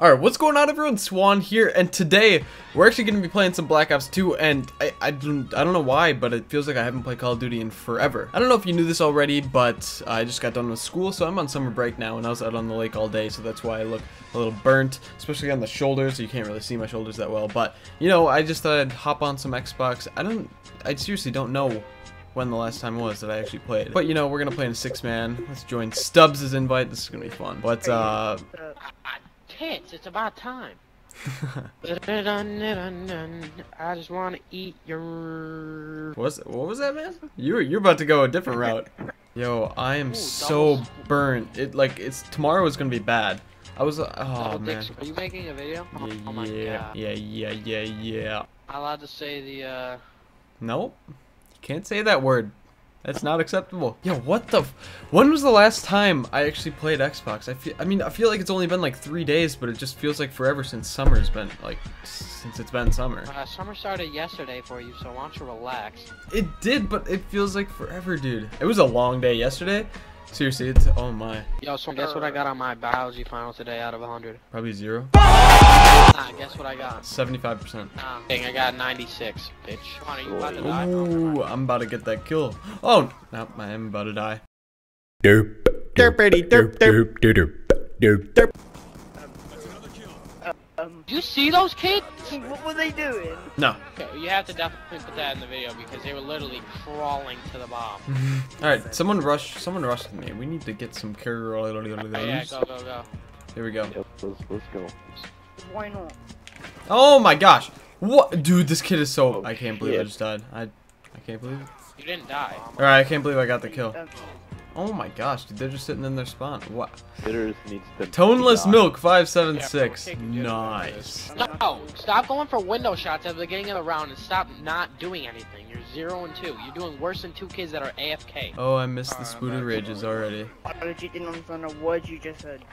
Alright, what's going on everyone? Swan here, and today we're actually going to be playing some Black Ops 2, and I, I, don't, I don't know why, but it feels like I haven't played Call of Duty in forever. I don't know if you knew this already, but I just got done with school, so I'm on summer break now, and I was out on the lake all day, so that's why I look a little burnt, especially on the shoulders, so you can't really see my shoulders that well, but, you know, I just thought I'd hop on some Xbox. I don't, I seriously don't know when the last time was that I actually played. But you know, we're gonna play in six man. Let's join Stubbs' invite. This is gonna be fun. But uh tits. It's about time. I just want to eat your. What's what was that, man? You you're about to go a different route. Yo, I am Ooh, so burnt. It like it's tomorrow is gonna be bad. I was uh, oh man. Are you making a video? Yeah, oh, yeah, yeah, yeah, yeah, yeah. Am allowed to say the uh? Nope. You can't say that word. That's not acceptable. Yo, what the? when was the last time I actually played Xbox? I feel. I mean, I feel like it's only been like three days, but it just feels like forever since summer's been like since it's been summer. Uh, summer started yesterday for you, so why don't you relax? It did, but it feels like forever, dude. It was a long day yesterday. Seriously, it's oh my. Yo, so guess what I got on my biology final today out of 100? Probably zero. Nah, guess what I got? 75%. Nah, dang, I got 96, bitch. Come on, are you about to die? Ooh, I'm about to get that kill. Oh, no, I am about to die. Derp. Derp, derp, derp, derp, derp, derp, derp. Um, Do you see those kids? What were they doing? No. Okay, you have to definitely put that in the video because they were literally crawling to the bomb. All right, someone rush. Someone rush with me. We need to get some carrier. Oh, yeah, go, go, go. Here we go. Yep, let's, let's go. Why not? Oh my gosh! What, dude? This kid is so. Oh, I can't believe shit. I just died. I, I can't believe it. You didn't die. All right, I can't believe I got the kill. Oh my gosh, dude, they're just sitting in their spawn. What? Bitters needs to Toneless Milk 576. Yeah, nice. No, stop going for window shots at the beginning of the round and stop not doing anything. You're 0 and 2. You're doing worse than two kids that are AFK. Oh, I missed the Spooter Rages already. I legit didn't understand a word you just said.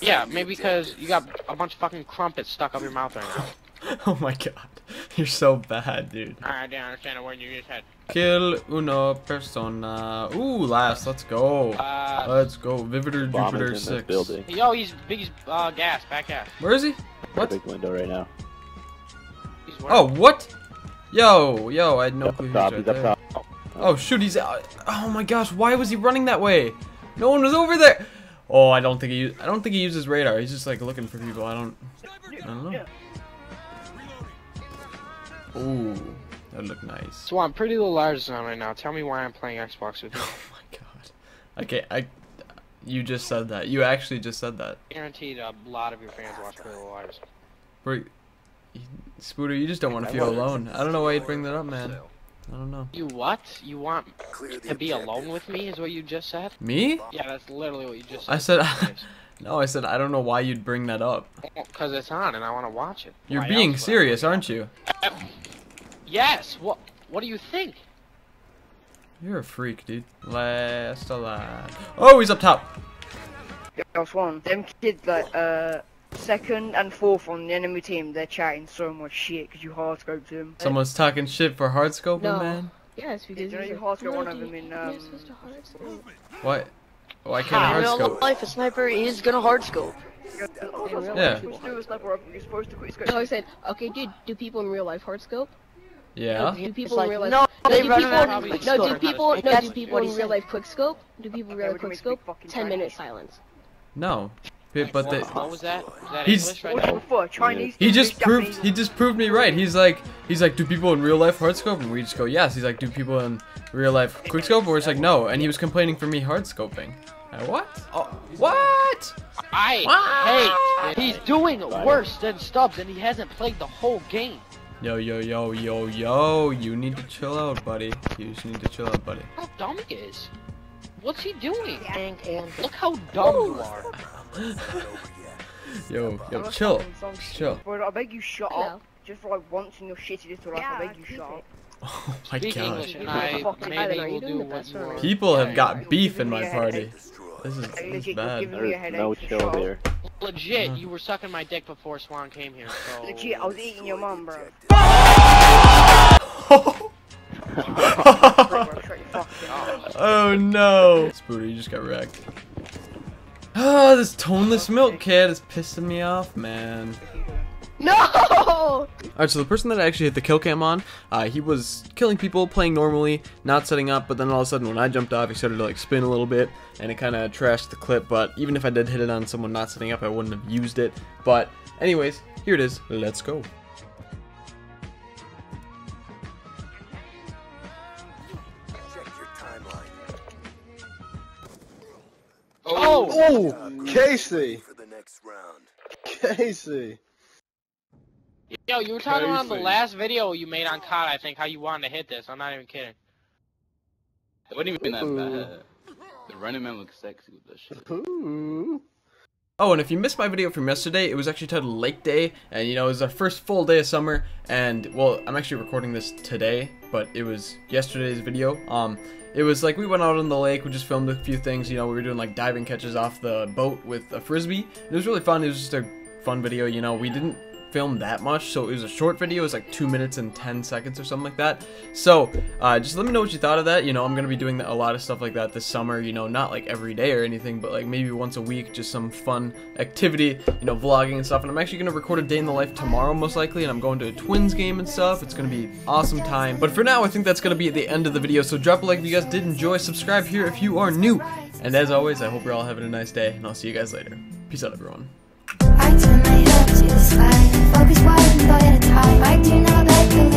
Yeah, maybe because you got a bunch of fucking crumpets stuck up your mouth right now. oh my god. You're so bad, dude. I didn't understand a word you just said. Kill uno persona. Ooh, last. Let's go. Uh, let's go. Vivitor Jupiter 6. Building. Yo, he's big uh, gas. Back gas. Where is he? What? Big window right now. Oh, what? Yo, yo, I had no clue he was right there. Oh, shoot, he's out. Oh my gosh, why was he running that way? No one was over there. Oh, I don't think he. I don't think he uses radar. He's just like looking for people. I don't. I don't know. Ooh, that look nice. So I'm Pretty Little Liars on right now. Tell me why I'm playing Xbox with you. Oh my god. Okay, I. You just said that. You actually just said that. Guaranteed, a lot of your fans watch Pretty Little Liars. Bro, Spooter, you just don't want to feel alone. I don't know why you'd bring that up, man. I don't know. You what? You want to be alone with me? Is what you just said? Me? Yeah, that's literally what you just said. I said. no, I said I don't know why you'd bring that up. Because it's on and I want to watch it. You're why being serious, aren't you? Yes. What? What do you think? You're a freak, dude. Last alive. Oh, he's up top. Yo, Swan, them kids like uh second and fourth on the enemy team, they're chatting so much shit because you hard scoped them. Someone's talking shit for hard scoping, no. man. Yes, because you, know, you hard scope one of them in um. What? Why can't hard scope? In real life, a sniper is gonna hard scope. Yeah. No, I said, okay, dude, do people in real life hard scope? Yeah. Do people like, in real life? No, no do people, no, do people, no, do people in real life quick scope? Do people in real life quick scope? Ten minute silence. No. But the, what was that? Was that he's right Chinese. He just proved he just proved me right. He's like he's like, do people in real life hard scope? And we just go yes. He's like, do people in real life quick scope? Or it's like no. And he was complaining for me hard scoping. what? Oh, what? I what? hey, he's doing worse than Stubbs, and he hasn't played the whole game. Yo, yo, yo, yo, yo, you need to chill out, buddy. You just need to chill out, buddy. How dumb he is. What's he doing? And, and look how dumb you are. yo, yo, chill. Chill. Bro, I beg you shut Hello. up. Just for like once in your shitty little life, yeah, I beg you shut up. Oh my Speak gosh. English and I maybe will People have got beef in my party. This is, this is bad. There's no chill here. Legit, you were sucking my dick before Swan came here, so... Legit, I was eating your mom, bro. oh no! Spooter, you just got wrecked. Oh, this toneless milk kid is pissing me off, man. No! Alright, so the person that I actually hit the kill cam on, uh, he was killing people, playing normally, not setting up, but then all of a sudden when I jumped off, he started to like spin a little bit, and it kind of trashed the clip, but even if I did hit it on someone not setting up, I wouldn't have used it. But anyways, here it is. Let's go. Oh! Oh, Casey. Casey. Yo, you were talking about the last video you made on COD, I think, how you wanted to hit this. I'm not even kidding. It wasn't even that bad. The running man looks sexy with this shit. Ooh. Oh, and if you missed my video from yesterday, it was actually titled Lake Day, and you know, it was our first full day of summer, and, well, I'm actually recording this today, but it was yesterday's video. Um, it was like we went out on the lake, we just filmed a few things, you know, we were doing like diving catches off the boat with a frisbee. It was really fun, it was just a fun video, you know, we didn't film that much, so it was a short video, it was like 2 minutes and 10 seconds or something like that. So, uh, just let me know what you thought of that, you know, I'm gonna be doing a lot of stuff like that this summer, you know, not like every day or anything, but like maybe once a week, just some fun activity, you know, vlogging and stuff, and I'm actually gonna record a day in the life tomorrow, most likely, and I'm going to a Twins game and stuff, it's gonna be awesome time. But for now, I think that's gonna be at the end of the video, so drop a like if you guys did enjoy, subscribe here if you are new, and as always, I hope you're all having a nice day, and I'll see you guys later. Peace out, everyone. The side, focus one foot at a time. I do not you live